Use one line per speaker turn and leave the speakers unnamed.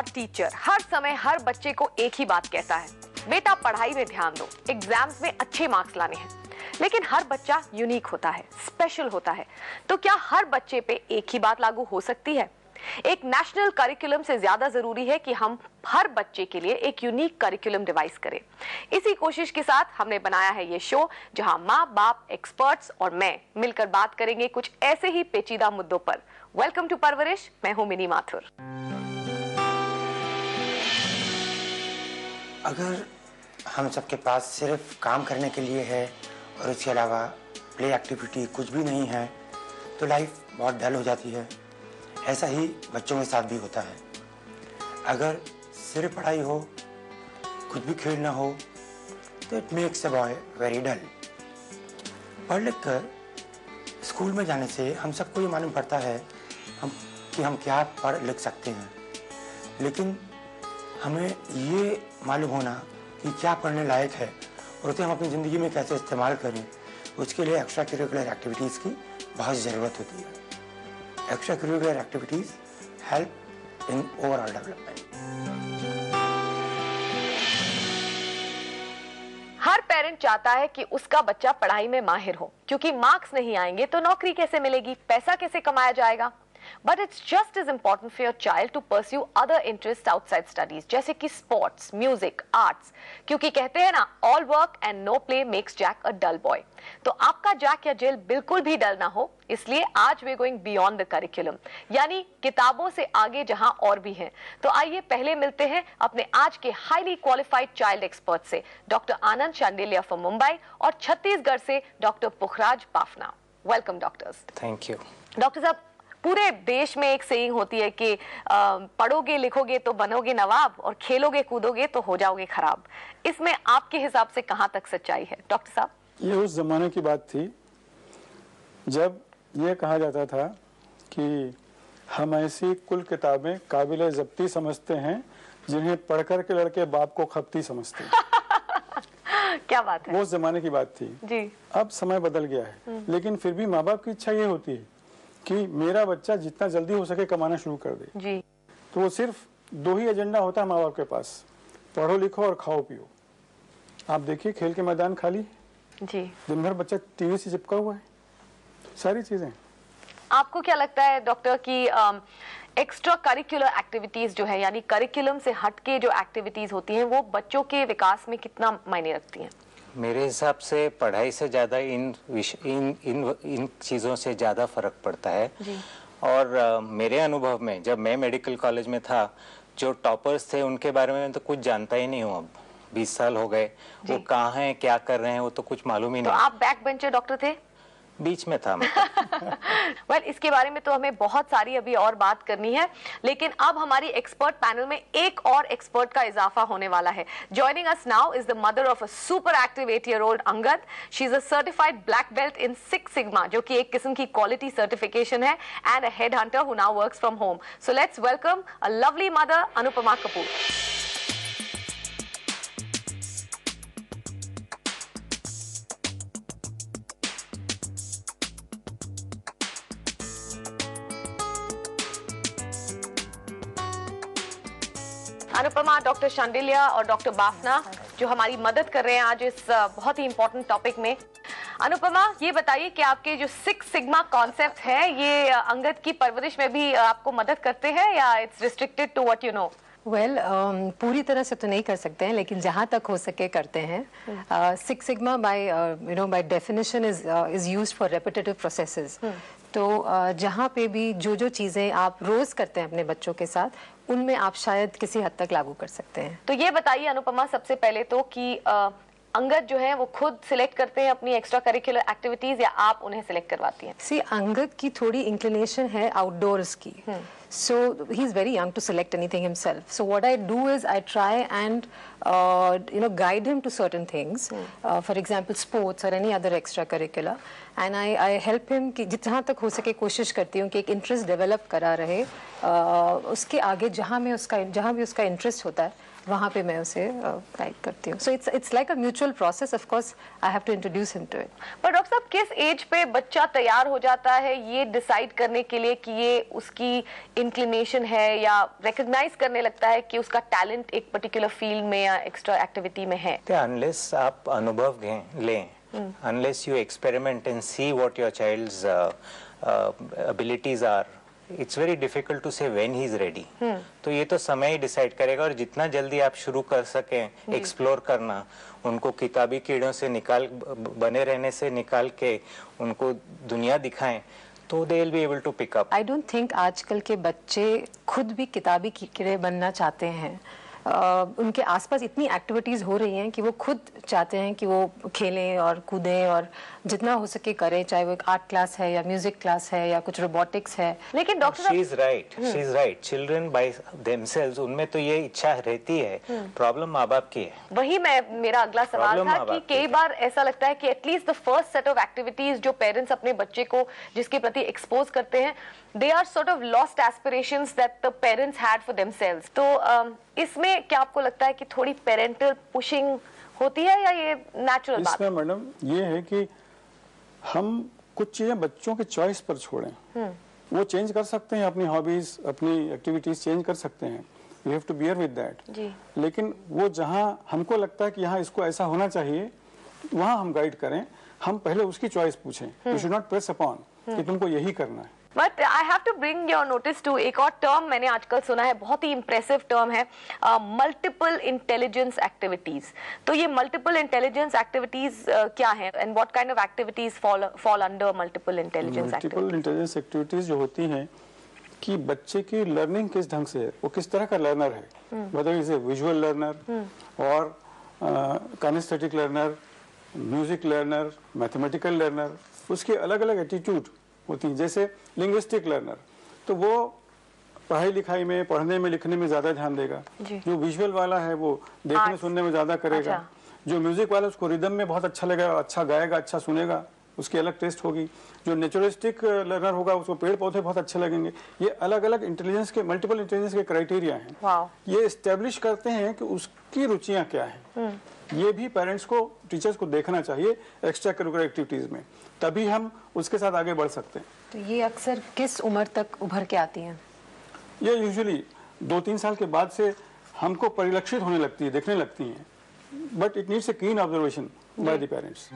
और टीचर हर समय हर बच्चे को एक ही बात कहता है, बेटा पढ़ाई में ध्यान दो एग्ज़ाम्स में अच्छे मार्क्स लाने हैं। लेकिन हर बच्चा यूनिक होता है स्पेशल होता है। तो क्या हर बच्चे पे एक ही बात लागू हो सकती है? एक नेशनल करिकुलम से ज़्यादा ज़रूरी है कि हम हर बच्चे के लिए एक यूनिक करिकुलम डिवाइस करें। इसी कोशिश के साथ हमने बनाया है ये शो जहाँ माँ बाप एक्सपर्ट्स और मैं मिलकर बात करेंगे कुछ ऐसे ही पेचीदा मुद्दों पर। वेलकम टू परवरिश मैं हूँ मिनी माथुर।
अगर हम सबके पास सिर्फ़ काम करने के लिए है और उसके अलावा प्ले एक्टिविटी कुछ भी नहीं है तो लाइफ बहुत डल हो जाती है। ऐसा ही बच्चों के साथ भी होता है। अगर सिर्फ़ पढ़ाई हो, कुछ भी खेल ना हो तो it makes a boy very dull पढ़ लिख कर स्कूल में जाने से हम सबको ये मालूम पड़ता है हम कि हम क्या पढ़ लिख सकते हैं। लेकिन हमें ये मालूम होना कि क्या पढ़ने लायक है और उसे हम अपनी ज़िंदगी में कैसे इस्तेमाल करें, उसके लिए एक्स्ट्रा करिकुलर एक्टिविटीज़ की बहुत ज़रूरत होती है। Extra curricular activities help in overall development
her parent चाहता है कि उसका बच्चा पढ़ाई में माहिर हो, क्योंकि मार्क्स नहीं आएँगे तो नौकरी कैसे मिलेगी? पैसा कैसे कमाया जाएगा? But it's just is important for your child to pursue other interest outside studies जैसे कि स्पोर्ट्स म्यूज़िक आर्ट्स क्योंकि कहते हैं ना all work and no play makes Jack a dull boy तो आपका जैक या जेल बिल्कुल भी डल ना हो इसलिए आज we going beyond the curriculum यानी किताबों से आगे जहाँ और भी हैं. तो आइए पहले मिलते हैं अपने आज के हाईली क्वालिफाइड चाइल्ड एक्सपर्ट से डॉक्टर आनंद शांडिलिया फ्रॉम मुंबई और छत्तीसगढ़ से doctor Pukhraj Bafna welcome doctors
thank you
doctor साहब पूरे देश में एक सेइंग होती है कि पढ़ोगे लिखोगे तो बनोगे नवाब और खेलोगे कूदोगे तो हो जाओगे खराब। इसमें आपके हिसाब से कहाँ तक सच्चाई है? डॉक्टर साहब?
ये उस जमाने की बात थी जब ये कहा जाता था कि हम ऐसी कुल किताबें काबिल जब्ती समझते हैं जिन्हें पढ़कर के लड़के बाप को खपती समझते हैं।
क्या बात है।
वो उस जमाने की बात थी।
जी।
अब समय बदल गया है। लेकिन फिर भी माँ बाप की इच्छा ये होती है कि मेरा बच्चा जितना जल्दी हो सके कमाना शुरू कर दे।
जी।
तो वो सिर्फ़ दो ही एजेंडा होता है माँ बाप के पास पढ़ो लिखो और खाओ पियो। आप देखिए खेल के मैदान खाली
जी।
दिन भर बच्चा टीवी से चिपका हुआ है। सारी चीज़ें।
आपको क्या लगता है डॉक्टर कि एक्स्ट्रा करिकुलर एक्टिविटीज़ जो है यानी करिकुलम से हटके जो एक्टिविटीज़ होती हैं वो बच्चों के विकास में कितना मायने रखती हैं?
मेरे हिसाब से पढ़ाई से ज़्यादा इन विश इन इन इन चीज़ों से ज़्यादा फ़र्क पड़ता है।
जी।
और uh, मेरे अनुभव में जब मैं मेडिकल कॉलेज में था जो टॉपर्स थे उनके बारे में तो कुछ जानता ही नहीं हूँ अब। बीस साल हो गए वो कहाँ हैं क्या कर रहे हैं वो तो कुछ मालूम ही
तो
नहीं।
आप बैक बेंचर डॉक्टर थे?
बीच में था मैं
वेल इसके बारे में तो हमें बहुत सारी अभी और बात करनी है, लेकिन अब हमारी एक्सपर्ट पैनल में एक और एक्सपर्ट का इजाफा होने वाला है। Joining us now is the mother of a super active eight year old Angad. She is a certified black belt in six sigma जो कि एक किस्म की क्वालिटी सर्टिफिकेशन है and a head hunter who now works from home so let's welcome a lovely mother Anupama Kapoor Anupama doctor Shandilya और doctor Bafna जो हमारी मदद कर रहे हैं आज इस बहुत ही इंपॉर्टेंट टॉपिक में। अनुपमा ये बताइए कि आपके जो सिक्स सिग्मा कॉन्सेप्ट है ये अ, अंगद की परवरिश में भी आपको मदद करते हैं या it's restricted to what you know
well well, um, पूरी तरह से तो नहीं कर सकते हैं लेकिन जहाँ तक हो सके करते हैं। Six sigma by you know by definition is is used for repetitive processes तो जहाँ पे भी जो जो चीज़ें आप रोज़ करते हैं अपने बच्चों के साथ, उनमें आप शायद किसी हद तक लागू कर सकते हैं।
तो ये बताइए अनुपमा सबसे पहले तो कि अंगद जो है वो खुद सिलेक्ट करते हैं अपनी एक्स्ट्रा करिकुलर एक्टिविटीज़ या आप उन्हें सिलेक्ट करवाती हैं?
सी अंगद की थोड़ी इंक्लिनेशन है आउटडोर्स की। So he is very to select anything himself. So what i do is i try and uh, you know guide him to certain things. uh, for example sports or any other extracurricular. And I I help him कि जहाँ तक हो सके कोशिश करती हूँ कि एक इंटरेस्ट डेवलप करा रहे। अ, उसके आगे जहाँ में उसका जहाँ भी उसका इंटरेस्ट होता है वहाँ पे मैं उसे गाइड करती हूँ। So it's it's like a mutual process of course I have to introduce him to it
पर डॉक्टर साहब किस एज पे बच्चा तैयार हो जाता है ये डिसाइड करने के लिए कि ये उसकी इंक्लिनेशन है या रिकग्नाइज करने लगता है कि उसका टैलेंट एक पर्टिकुलर फ़ील्ड में या एक्स्ट्रा एक्टिविटी में है?
अनलेस आप अनुभव लें unless you experiment and see what your child's abilities are it's very difficult to say when he is ready तो ये तो समय ही डिसाइड करेगा और जितना जल्दी आप शुरू कर सकें एक्सप्लोर करना उनको किताबी कीड़ों से निकाल बने रहने से निकाल के उनको दुनिया दिखाएँ तो they will be able to pick up
I don't think आजकल के बच्चे खुद भी किताबी कीड़े बनना चाहते हैं। उनके आसपास इतनी एक्टिविटीज़ हो रही हैं कि वो खुद चाहते हैं कि वो खेलें और कूदें और जितना हो सके करें चाहे वो एक आर्ट क्लास है या म्यूज़िक क्लास है या कुछ रोबोटिक्स है।
लेकिन doctor
she is right she is right children by themselves उनमें तो ये इच्छा रहती है। प्रॉब्लम माँ बाप की है।
वही मैं मेरा अगला सवाल था कि कई बार ऐसा लगता है कि at least the first set of activities जो पेरेंट्स अपने बच्चे को जिसके प्रति एक्सपोज करते हैं they are sort of lost aspirations that the parents had for themselves तो अम, इसमें क्या आपको लगता है कि थोड़ी पेरेंटल पुशिंग होती है या ये नेचुरल बात?
इसमें मैडम ये है कि हम कुछ चीज़ें बच्चों के चॉइस पर छोड़ें। वो चेंज कर सकते हैं अपनी हॉबीज अपनी एक्टिविटीज़ चेंज कर सकते हैं। We have to bear with that लेकिन वो जहाँ हमको लगता है कि यहाँ इसको ऐसा होना चाहिए वहाँ हम गाइड करें। हम पहले उसकी चॉइस पूछें। You should not press upon कि तुमको यही करना है।
But I have to bring your notice to एक और टर्म मैंने आजकल सुना है बहुत ही इंप्रेसिव टर्म है मल्टीपल इंटेलिजेंस एक्टिविटीज़ तो ये मल्टीपल इंटेलिजेंस एक्टिविटीज़ क्या है? And what kind of activities fall under multiple intelligence
multiple intelligence activities जो होती हैं कि बच्चे की लर्निंग किस ढंग से है वो किस तरह का लर्नर है? इज़ ए विजुअल लर्नर और kinesthetic learner music learner mathematical learner उसके अलग अलग एटीट्यूड होती हैं। जैसे लिंग्विस्टिक लर्नर तो वो पढ़ाई लिखाई में पढ़ने में लिखने में ज़्यादा ध्यान देगा।
जो।
विजुअल वाला है वो देखने सुनने में ज़्यादा करेगा।
अच्छा।
जो म्यूज़िक वाला उसको रिदम में बहुत अच्छा लगेगा अच्छा गाएगा अच्छा सुनेगा उसकी अलग टेस्ट होगी। जो नेचुरलिस्टिक लर्नर होगा उसको पेड़ पौधे बहुत अच्छे लगेंगे। ये अलग अलग इंटेलिजेंस के मल्टीपल इंटेलिजेंस के क्राइटेरिया हैं। ये स्टेब्लिश करते हैं कि उसकी रुचियाँ क्या हैं। ये भी पेरेंट्स को टीचर्स को देखना चाहिए एक्स्ट्रा करिकुलर एक्टिविटीज़ में। तभी हम उसके साथ आगे बढ़ सकते हैं।
तो ये अक्सर किस उम्र तक उभर के आती हैं?
ये यूजुअली दो तीन साल के बाद से हमको परिलक्षित होने लगती है देखने लगती हैं। But it needs a clean observation by the parents